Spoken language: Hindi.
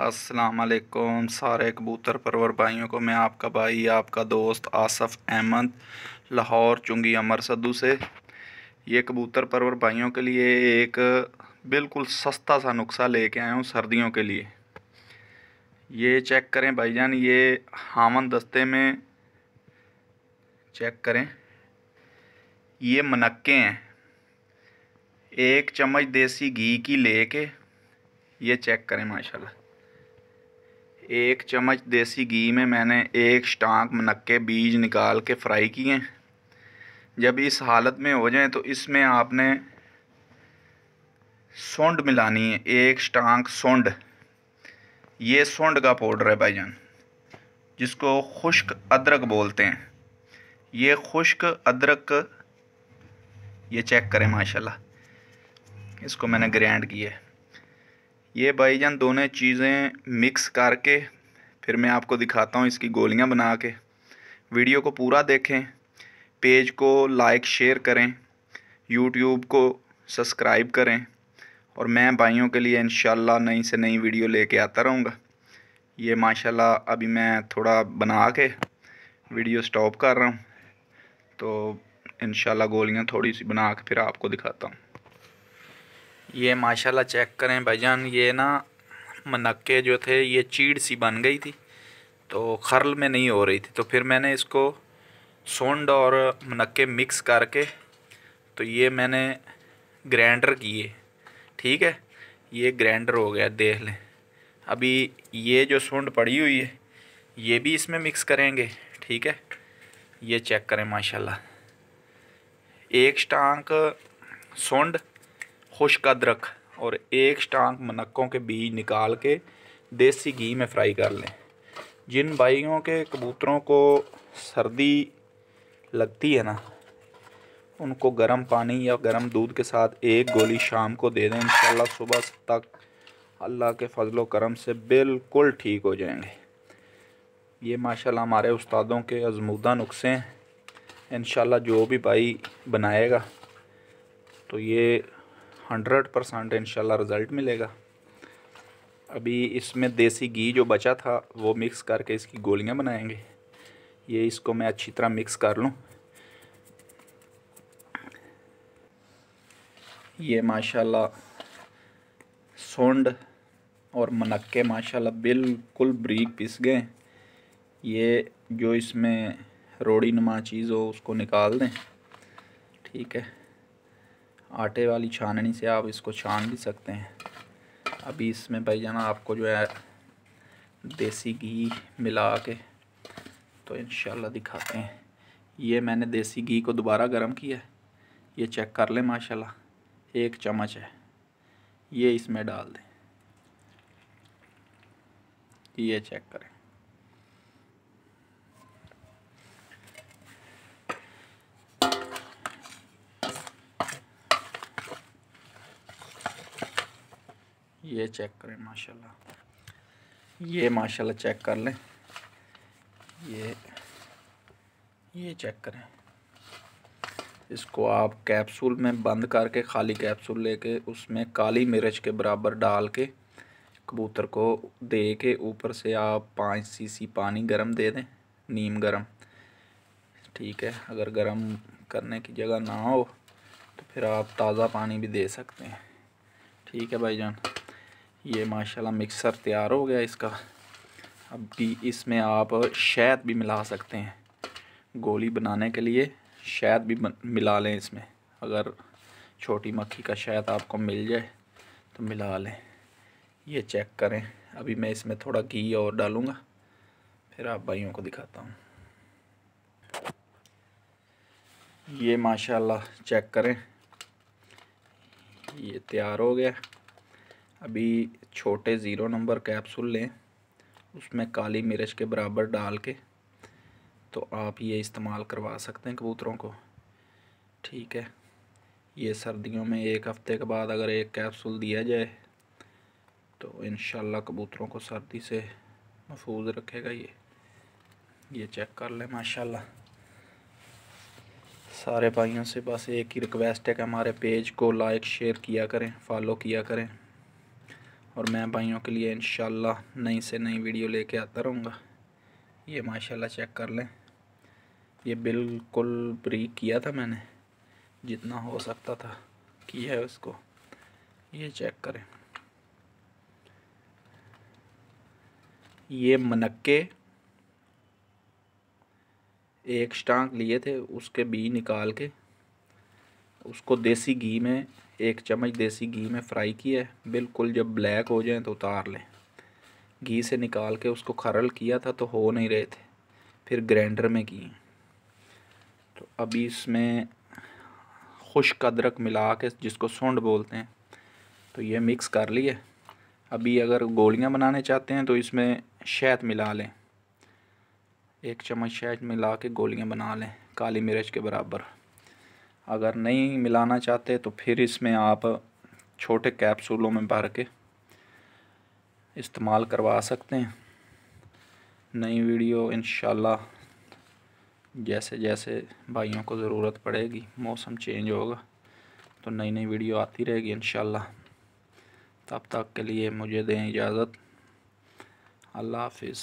असलकुम सारे कबूतर परवर भाइयों को, मैं आपका भाई, आपका दोस्त आसफ़ अहमद, लाहौर, चुंगी, अमर सद्दू से। ये कबूतर परवर भाइयों के लिए एक बिल्कुल सस्ता सा नुस्खा लेके आया हूँ सर्दियों के लिए। ये चेक करें भाईजान, ये हामन दस्ते में चेक करें। ये मनक्के हैं। एक चम्मच देसी घी की लेके ये चेक करें, माशाल्लाह। एक चम्मच देसी घी में मैंने एक स्टांक मनक्के बीज निकाल के फ्राई किए। जब इस हालत में हो जाए तो इसमें आपने सोंड मिलानी है, एक स्टांक सोंड। ये सोंड का पाउडर है भाईजान, जिसको खुश्क अदरक बोलते हैं। ये खुश्क अदरक, ये चेक करें माशाल्लाह, इसको मैंने ग्राइंड किया है। ये भाईजान दोनों चीज़ें मिक्स करके फिर मैं आपको दिखाता हूँ इसकी गोलियाँ बना के। वीडियो को पूरा देखें, पेज को लाइक शेयर करें, यूट्यूब को सब्सक्राइब करें और मैं भाइयों के लिए इन नई से नई वीडियो लेके आता रहूँगा। ये माशाल्लाह अभी मैं थोड़ा बना के वीडियो स्टॉप कर रहा हूँ तो इन गोलियाँ थोड़ी सी बना के फिर आपको दिखाता हूँ। ये माशाल्लाह चेक करें भाईजान, ये ना मनक्के जो थे, ये चीड़ सी बन गई थी तो खरल में नहीं हो रही थी तो फिर मैंने इसको सोंड और मनक्के मिक्स करके तो ये मैंने ग्राइंडर किए, ठीक है? ये ग्राइंडर हो गया, देख लें। अभी ये जो सोंड पड़ी हुई है, ये भी इसमें मिक्स करेंगे, ठीक है? ये चेक करें, माशाल्लाह। एक स्टांक सोंड खुश्क अदरक और एक स्टांक मनक्कों के बीज निकाल के देसी घी में फ्राई कर लें। जिन भाइयों के कबूतरों को सर्दी लगती है ना, उनको गर्म पानी या गर्म दूध के साथ एक गोली शाम को दे दें। इंशाल्लाह सुबह तक अल्लाह के फजलो करम से बिल्कुल ठीक हो जाएँगे। ये माशाल्लाह हमारे उस्तादों के आजमूदा नुस्खे हैं। इन जो भी भाई बनाएगा तो ये हंड्रेड परसेंट इनशाला रिज़ल्ट मिलेगा। अभी इसमें देसी घी जो बचा था, वो मिक्स करके इसकी गोलियाँ बनाएँगे। ये इसको मैं अच्छी तरह मिक्स कर लूँ। ये माशाल्लाह सोंड और मनक्के माशाल्लाह बिल्कुल ब्रीक पिस गए ये जो इसमें रोड़ी नुमा चीज़ हो, उसको निकाल दें। ठीक है। आटे वाली छाननी से आप इसको छान भी सकते हैं। अभी इसमें भाई जाना आपको जो है देसी घी मिला के तो इन दिखाते हैं। ये मैंने देसी घी को दोबारा गर्म किया है। ये चेक कर लें, माशाल्लाह, एक चम्मच है। ये इसमें डाल दें। ये चेक करें। ये चेक करें माशाल्लाह। ये माशाल्लाह चेक कर लें। ये ये चेक करें। इसको आप कैप्सूल में बंद करके खाली कैप्सूल लेके उसमें काली मिर्च के बराबर डाल के कबूतर को दे के ऊपर से आप पाँच सीसी पानी गरम दे दें नीम गरम। ठीक है अगर गरम करने की जगह ना हो तो फिर आप ताज़ा पानी भी दे सकते हैं। ठीक है भाईजान। ये माशाल्लाह मिक्सर तैयार हो गया इसका। अब भी इसमें आप शहद भी मिला सकते हैं गोली बनाने के लिए। शहद भी मिला लें इसमें। अगर छोटी मक्खी का शहद आपको मिल जाए तो मिला लें। ये चेक करें। अभी मैं इसमें थोड़ा घी और डालूँगा, फिर आप भाइयों को दिखाता हूँ। ये माशाल्लाह चेक करें। ये तैयार हो गया। अभी छोटे ज़ीरो नंबर कैप्सूल लें, उसमें काली मिर्च के बराबर डाल के तो आप ये इस्तेमाल करवा सकते हैं कबूतरों को। ठीक है, ये सर्दियों में एक हफ़्ते के बाद अगर एक कैप्सूल दिया जाए तो इन कबूतरों को सर्दी से महफूज रखेगा ये। ये चेक कर लें, माशाल्लाह। सारे भाइयों से बस एक ही रिक्वेस्ट है कि हमारे पेज को लाइक, शेयर किया करें, फॉलो किया करें। और मैं भाइयों के लिए इन नई से नई वीडियो लेके आता रहूँगा। ये माशाल्लाह चेक कर लें। ये बिल्कुल ब्रीक किया था मैंने, जितना हो सकता था किया है उसको। ये चेक करें। ये मनक्के एक स्टांक लिए थे, उसके बी निकाल के उसको देसी घी में, एक चम्मच देसी घी में फ्राई किया बिल्कुल जब ब्लैक हो जाए तो उतार लें। घी से निकाल के उसको खरल किया था तो हो नहीं रहे थे। फिर ग्राइंडर में किए। तो अभी इसमें खुश्क अदरक मिला के जिसको सूंड बोलते हैं तो ये मिक्स कर लिए। अभी अगर गोलियाँ बनाने चाहते हैं तो इसमें शहद मिला लें। एक चम्मच शहद मिला के गोलियाँ बना लें, काली मिर्च के बराबर। अगर नहीं मिलाना चाहते तो फिर इसमें आप छोटे कैप्सूलों में भर के इस्तेमाल करवा सकते हैं। नई वीडियो इन जैसे जैसे भाइयों को ज़रूरत पड़ेगी, मौसम चेंज होगा तो नई नई वीडियो आती रहेगी इन तब तक के लिए मुझे दें इजाज़त। अल्लाह हाफिज़।